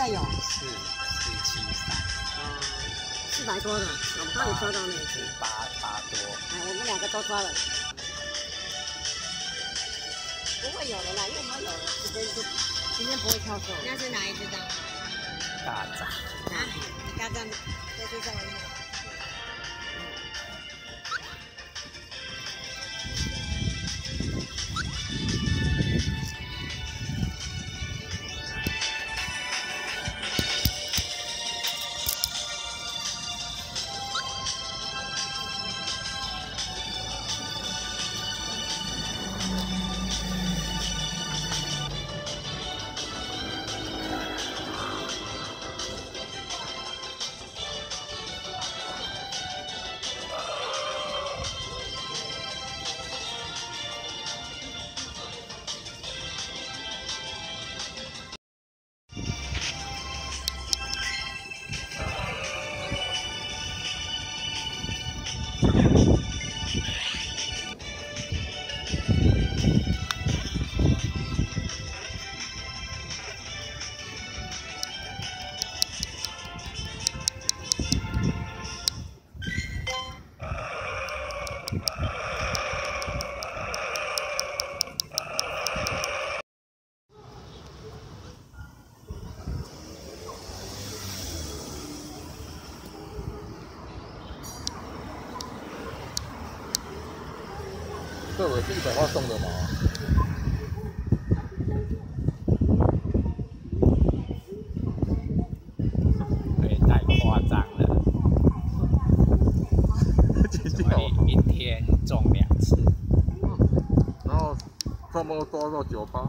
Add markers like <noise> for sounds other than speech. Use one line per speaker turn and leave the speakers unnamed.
再有
四四七三，
哦，<laughs> <laughs> <laughs> 四百多的，我们帮你抓到那只。
八八多，
哎，我们两个都抓了，不会有的啦，因为我们有了，今天就今天不会跳错。
那是哪一只的？
大闸，
啊，你刚这
我是一百块送的嘛？
对，太夸张了，<laughs> 怎么一一天中两次？
然后这么多抓到九八，